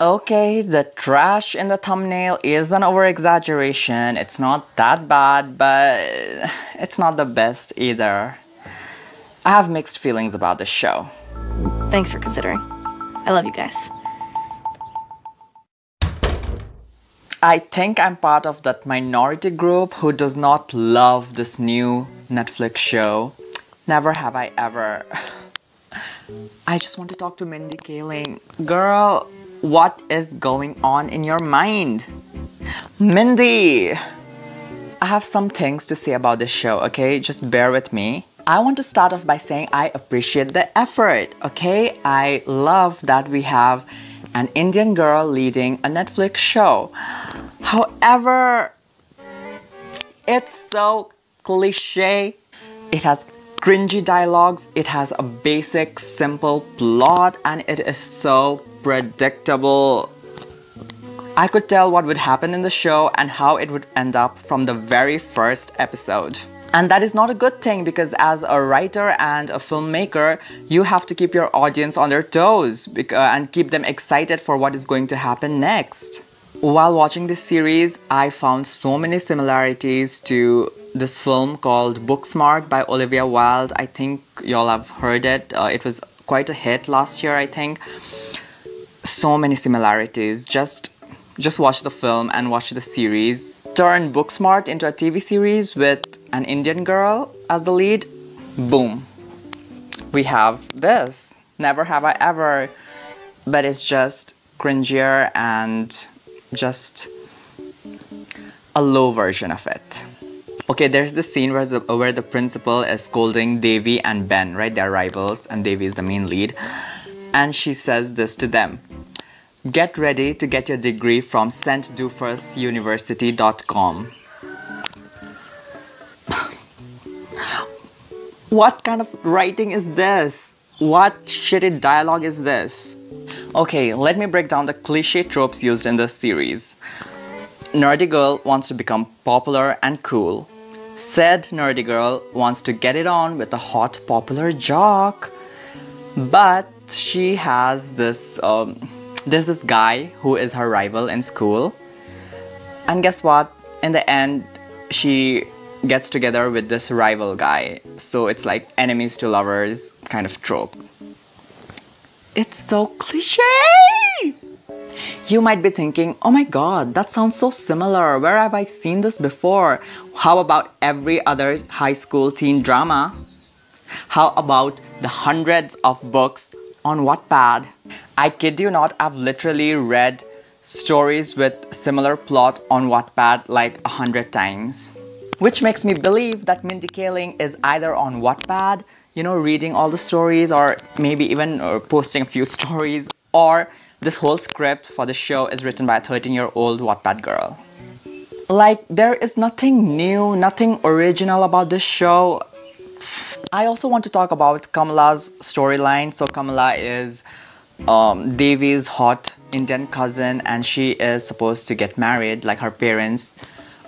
Okay, the trash in the thumbnail is an over exaggeration. It's not that bad, but it's not the best either. I have mixed feelings about this show. Thanks for considering. I love you guys. I think I'm part of that minority group who does not love this new Netflix show. Never have I ever. I just want to talk to Mindy Kaling. Girl, what is going on in your mind? Mindy! I have some things to say about this show, okay? Just bear with me. I want to start off by saying I appreciate the effort, okay? I love that we have an Indian girl leading a Netflix show. However, it's so cliche. It has cringy dialogues, it has a basic, simple plot, and it is so predictable. I could tell what would happen in the show and how it would end up from the very first episode. And that is not a good thing because as a writer and a filmmaker, you have to keep your audience on their toes uh, and keep them excited for what is going to happen next. While watching this series, I found so many similarities to this film called Booksmart by Olivia Wilde. I think y'all have heard it. Uh, it was quite a hit last year, I think. So many similarities. Just just watch the film and watch the series. Turn Booksmart into a TV series with an Indian girl as the lead. Boom. We have this. Never have I ever. But it's just cringier and just a low version of it. Okay, there's the scene where the, where the principal is scolding Devi and Ben, right? They're rivals and Devi is the main lead. And she says this to them. Get ready to get your degree from stdufusuniversity.com. what kind of writing is this? What shitty dialogue is this? Okay, let me break down the cliche tropes used in this series. Nerdy girl wants to become popular and cool. Said nerdy girl wants to get it on with a hot popular jock. But she has this um, this guy who is her rival in school. And guess what? In the end, she gets together with this rival guy. So it's like enemies to lovers kind of trope. It's so cliche! You might be thinking, oh my god, that sounds so similar. Where have I seen this before? How about every other high school teen drama? How about the hundreds of books on Wattpad? I kid you not, I've literally read stories with similar plot on Wattpad like a hundred times. Which makes me believe that Mindy Kaling is either on Wattpad, you know, reading all the stories or maybe even uh, posting a few stories or this whole script for the show is written by a 13 year old Wattpad girl. Like, there is nothing new, nothing original about this show. I also want to talk about Kamala's storyline. So, Kamala is um, Devi's hot Indian cousin and she is supposed to get married. Like her parents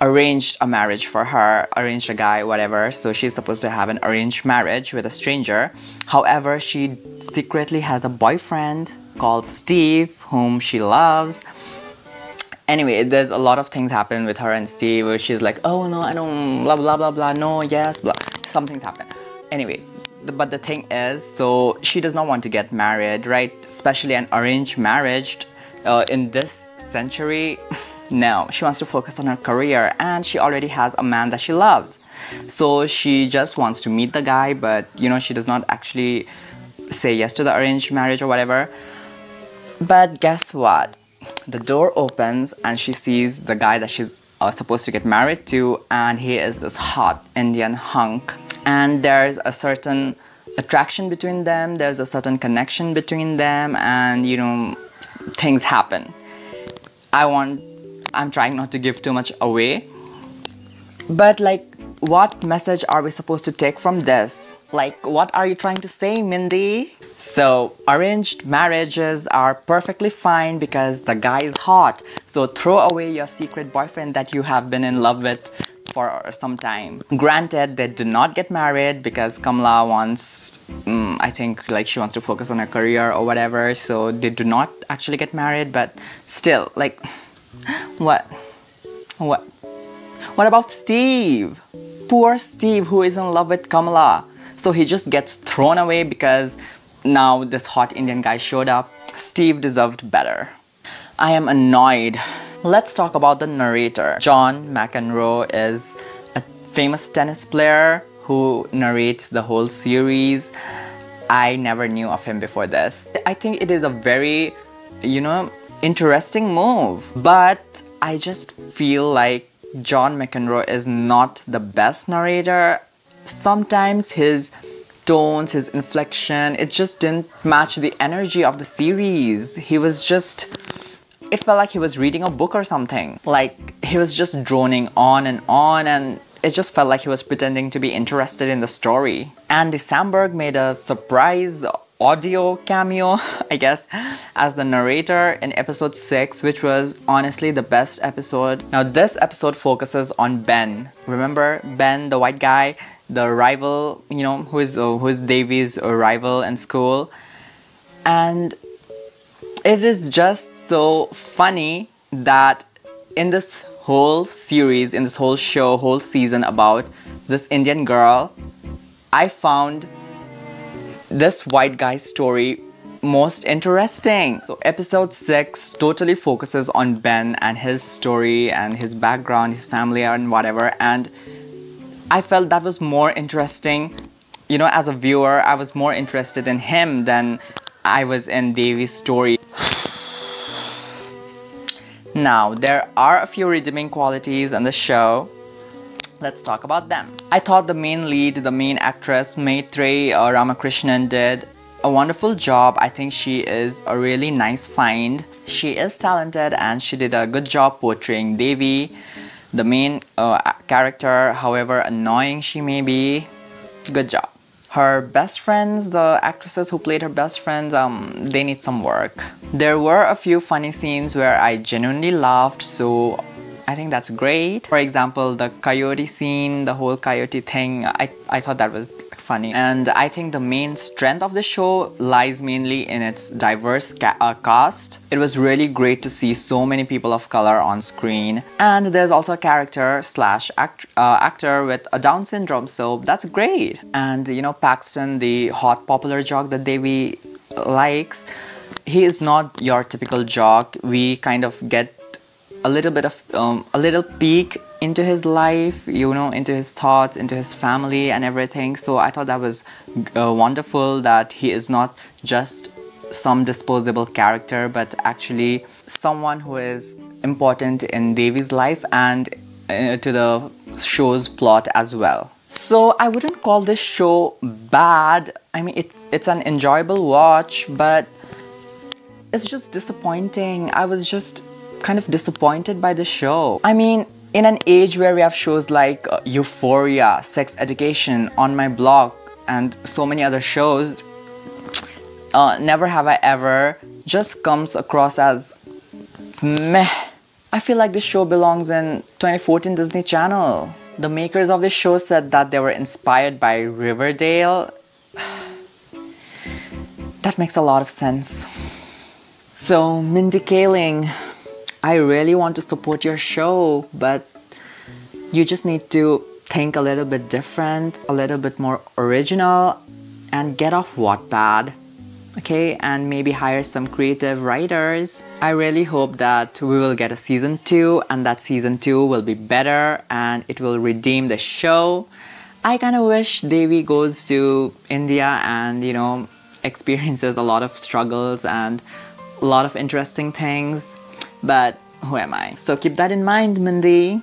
arranged a marriage for her arranged a guy whatever. So she's supposed to have an arranged marriage with a stranger. However she secretly has a boyfriend called Steve whom she loves. Anyway there's a lot of things happen with her and Steve. Where she's like oh no I don't blah blah blah blah no yes blah something's happened anyway but the thing is, so she does not want to get married, right? Especially an arranged marriage uh, in this century. No, she wants to focus on her career and she already has a man that she loves. So she just wants to meet the guy, but you know, she does not actually say yes to the arranged marriage or whatever. But guess what? The door opens and she sees the guy that she's uh, supposed to get married to, and he is this hot Indian hunk. And there's a certain attraction between them there's a certain connection between them and you know things happen. I want i'm trying not to give too much away. But like what message are we supposed to take from this like what are you trying to say mindy so arranged marriages are perfectly fine because the guy is hot so throw away your secret boyfriend that you have been in love with for some time. Granted, they do not get married because Kamala wants, um, I think, like she wants to focus on her career or whatever, so they do not actually get married, but still, like, what? What? What about Steve? Poor Steve who is in love with Kamala. So he just gets thrown away because now this hot Indian guy showed up. Steve deserved better. I am annoyed. Let's talk about the narrator. John McEnroe is a famous tennis player who narrates the whole series. I never knew of him before this. I think it is a very, you know, interesting move. But I just feel like John McEnroe is not the best narrator. Sometimes his tones, his inflection, it just didn't match the energy of the series. He was just it felt like he was reading a book or something. Like he was just droning on and on and it just felt like he was pretending to be interested in the story. Andy Samberg made a surprise audio cameo, I guess, as the narrator in episode 6, which was honestly the best episode. Now, this episode focuses on Ben. Remember Ben, the white guy, the rival, you know, who is, uh, who is Devi's rival in school. And it is just so funny that in this whole series, in this whole show, whole season about this Indian girl, I found this white guy's story most interesting. So episode 6 totally focuses on Ben and his story and his background, his family and whatever and I felt that was more interesting. You know, as a viewer, I was more interested in him than I was in Devi's story. Now, there are a few redeeming qualities in the show let's talk about them. I thought the main lead, the main actress, Maitreyi uh, Ramakrishnan did a wonderful job. I think she is a really nice find. She is talented and she did a good job portraying Devi, the main uh, character, however annoying she may be. Good job. Her best friends, the actresses who played her best friends, um, they need some work. There were a few funny scenes where I genuinely laughed, so I think that's great. For example, the coyote scene, the whole coyote thing, I, I thought that was funny. And I think the main strength of the show lies mainly in its diverse ca uh, cast. It was really great to see so many people of color on screen. And there's also a character slash act uh, actor with a Down syndrome, so that's great. And you know, Paxton, the hot popular jock that Devi likes, he is not your typical jock. We kind of get a little bit of um, a little peek into his life you know into his thoughts into his family and everything. So i thought that was uh, wonderful that he is not just some disposable character but actually someone who is important in Devi's life and uh, to the show's plot as well. So i wouldn't call this show bad. I mean it's it's an enjoyable watch but it's just disappointing. I was just kind of disappointed by the show. I mean, in an age where we have shows like uh, Euphoria, Sex Education, On My Block, and so many other shows, uh, Never Have I Ever just comes across as meh. I feel like this show belongs in 2014 Disney Channel. The makers of this show said that they were inspired by Riverdale. that makes a lot of sense. So, Mindy Kaling, I really want to support your show, but you just need to think a little bit different, a little bit more original, and get off Wattpad. Okay, and maybe hire some creative writers. I really hope that we will get a season 2 and that season 2 will be better and it will redeem the show. I kind of wish Devi goes to India and, you know, experiences a lot of struggles and a lot of interesting things but who am I? So keep that in mind, Mindy.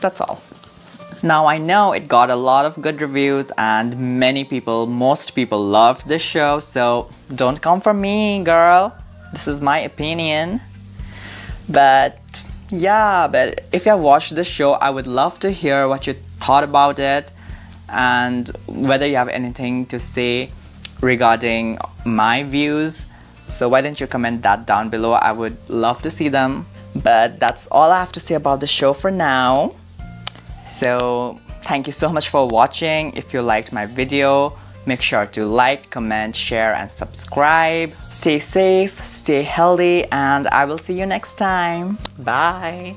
That's all. Now I know it got a lot of good reviews and many people, most people loved this show, so don't come for me, girl. This is my opinion. But yeah, but if you have watched this show, I would love to hear what you thought about it and whether you have anything to say regarding my views so why don't you comment that down below? I would love to see them. But that's all I have to say about the show for now. So thank you so much for watching. If you liked my video, make sure to like, comment, share and subscribe. Stay safe, stay healthy and I will see you next time. Bye.